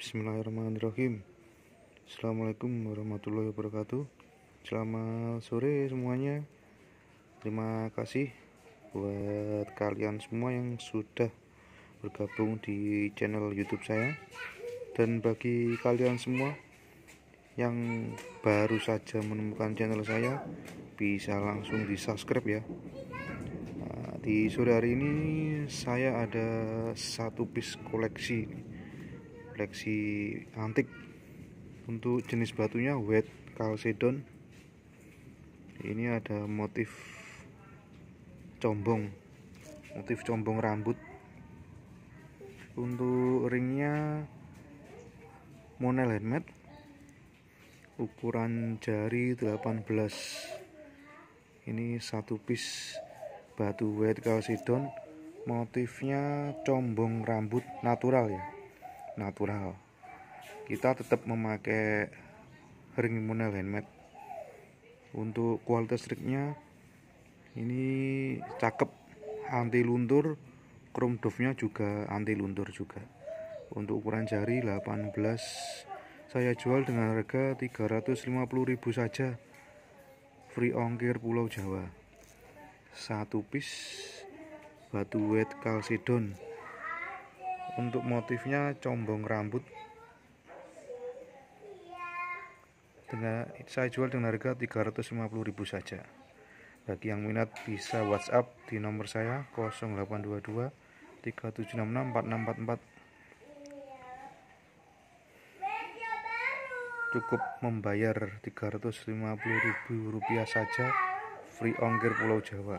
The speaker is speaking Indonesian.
Bismillahirrahmanirrahim. Assalamualaikum warahmatullahi wabarakatuh. Selamat sore semuanya. Terima kasih buat kalian semua yang sudah bergabung di channel youtube saya. Dan bagi kalian semua yang baru saja menemukan channel saya Bisa langsung di subscribe ya. Nah, Di sore hari ini saya ada satu piece koleksi koleksi antik untuk jenis batunya wet chalcedon. Ini ada motif combong motif combong rambut. Untuk ringnya monel handmade. Ukuran jari 18 ini satu piece batu wet chalcedon. Motifnya combong rambut natural ya natural. Kita tetap memakai ring monel handmade. Untuk kualitas ringnya ini cakep anti luntur chrome dove nya juga anti luntur juga. Untuk ukuran jari 18 saya jual dengan harga 350.000 saja. Free ongkir pulau Jawa. Satu piece batu wet calcedon untuk motifnya combong rambut. Dengan saya jual dengan harga 350.000 saja. Bagi yang minat bisa WhatsApp di nomor saya 0822 3766 4644 cukup membayar 350.000 rupiah saja. Free ongkir Pulau Jawa